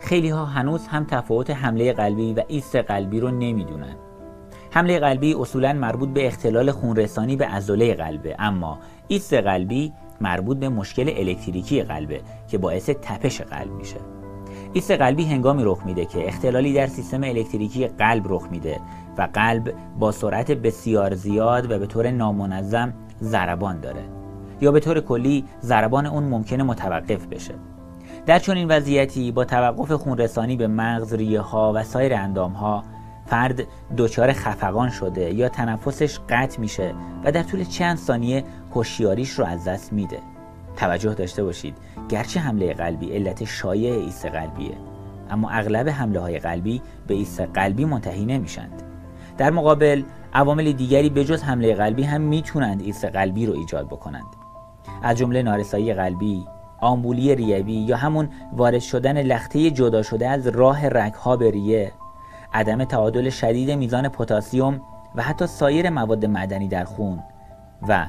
خیلی ها هنوز هم تفاوت حمله قلبی و ایست قلبی رو نمی‌دونن. حمله قلبی اصولا مربوط به اختلال خونرسانی به عضله قلبه اما ایست قلبی مربوط به مشکل الکتریکی قلبه که باعث تپش قلب میشه. ایست قلبی هنگامی رخ میده که اختلالی در سیستم الکتریکی قلب رخ میده و قلب با سرعت بسیار زیاد و به طور نامنظم ضربان داره. یا به طور کلی ضربان اون ممکنه متوقف بشه. در چنین وضعیتی با توقف خونرسانی به مغز، ریه ها و سایر اندام ها فرد دچار خفقان شده یا تنفسش قطع میشه و در طول چند ثانیه هوشیاریش رو از دست میده. توجه داشته باشید گرچه حمله قلبی علت شایع ایست قلبیه اما اغلب حمله های قلبی به ایست قلبی منتهی نمیشند. در مقابل عوامل دیگری به جز حمله قلبی هم می‌تونند ایست قلبی رو ایجاد بکنند. از جمله نارسایی قلبی آمبولی ریوی یا همون وارد شدن لخته جدا شده از راه رگها به ریه. عدم تعادل شدید میزان پتاسیم و حتی سایر مواد معدنی در خون و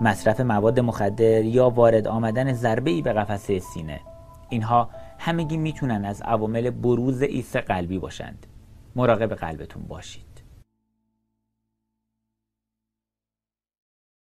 مصرف مواد مخدر یا وارد آمدن ضربه ای به قفسه سینه. اینها همگی می‌تونن از عوامل بروز ایست قلبی باشند. مراقب قلبتون باشید.